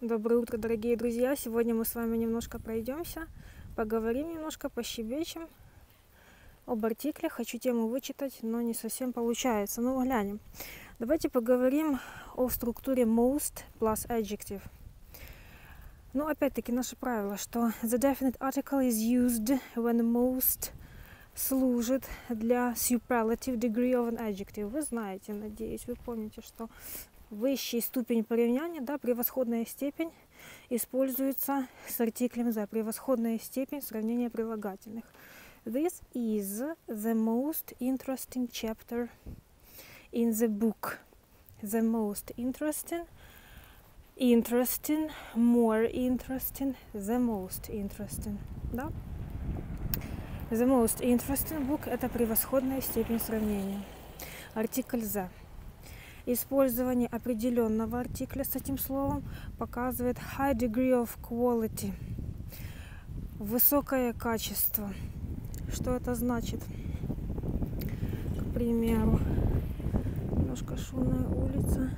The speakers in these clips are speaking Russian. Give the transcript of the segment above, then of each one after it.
Доброе утро, дорогие друзья! Сегодня мы с вами немножко пройдемся, поговорим немножко, пощебечем об артикле. Хочу тему вычитать, но не совсем получается. Ну, глянем. Давайте поговорим о структуре most plus adjective. Ну, опять-таки, наше правило, что the definite article is used when most служит для superlative degree of an adjective. Вы знаете, надеюсь, вы помните, что высший ступень порівняння, да, превосходная степень, используется с артиклем «the». Превосходная степень сравнения прилагательных. This is the most interesting chapter in the book. The most interesting, interesting, more interesting, the most interesting. Да? The most interesting book – это превосходная степень сравнения. Артикль «the». Использование определенного артикля с этим словом показывает high degree of quality. Высокое качество. Что это значит? К примеру, немножко шумная улица.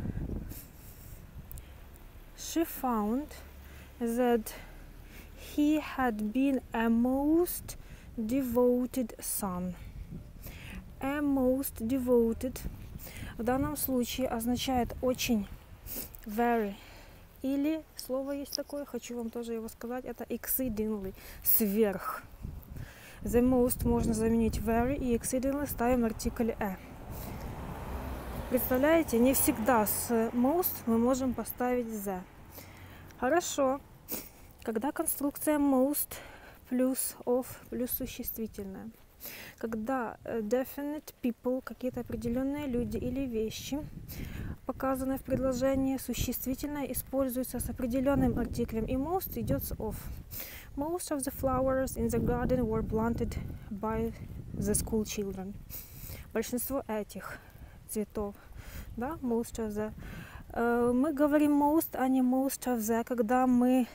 She found that he had been a most devoted son. A most devoted – в данном случае означает очень, very. Или слово есть такое, хочу вам тоже его сказать, это exceedingly, сверх. The most можно заменить very и exceedingly ставим артикль e. Представляете, не всегда с most мы можем поставить the. Хорошо. Когда конструкция most плюс of плюс существительное – когда э, definite people, какие-то определенные люди или вещи, показанные в предложении, существительное используется с определенным артиклем, и most идет с of. Most of the flowers in the garden were planted by the school children. Большинство этих цветов, да, most of the. Э, мы говорим most, а не most of the, когда мы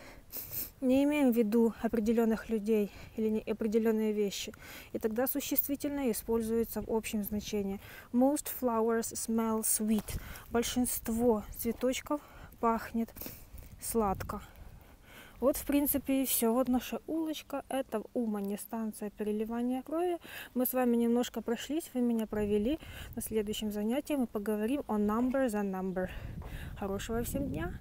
не имеем в виду определенных людей или определенные вещи. И тогда существительное используется в общем значении. Most flowers smell sweet. Большинство цветочков пахнет сладко. Вот, в принципе, и все. Вот наша улочка. Это в Умане станция переливания крови. Мы с вами немножко прошлись, вы меня провели. На следующем занятии мы поговорим о number за number. Хорошего всем дня!